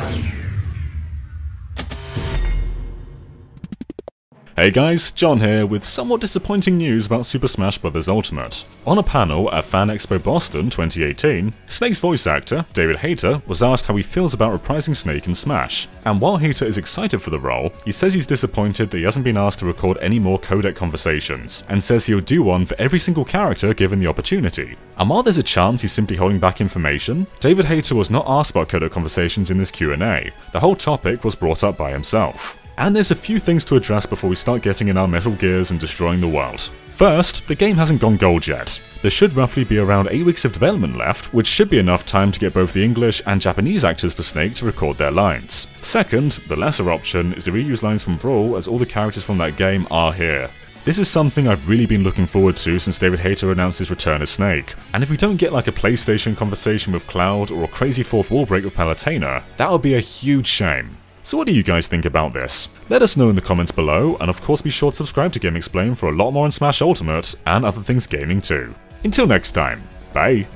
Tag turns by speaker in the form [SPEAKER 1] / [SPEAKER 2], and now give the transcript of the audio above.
[SPEAKER 1] Yeah. Hey guys, John here with somewhat disappointing news about Super Smash Bros. Ultimate. On a panel at Fan Expo Boston 2018, Snake's voice actor, David Hayter, was asked how he feels about reprising Snake in Smash. And while Hayter is excited for the role, he says he's disappointed that he hasn't been asked to record any more codec conversations, and says he'll do one for every single character given the opportunity. And while there's a chance he's simply holding back information, David Hayter was not asked about codec conversations in this Q&A. The whole topic was brought up by himself. And there's a few things to address before we start getting in our Metal Gears and destroying the world. First, the game hasn't gone gold yet. There should roughly be around 8 weeks of development left, which should be enough time to get both the English and Japanese actors for Snake to record their lines. Second, the lesser option is to reuse lines from Brawl as all the characters from that game are here. This is something I've really been looking forward to since David Hayter announced his return as Snake, and if we don't get like a PlayStation conversation with Cloud or a crazy fourth wall break with Palutena, that would be a huge shame. So what do you guys think about this? Let us know in the comments below, and of course be sure to subscribe to GameXplain for a lot more on Smash Ultimate and other things gaming too. Until next time, bye!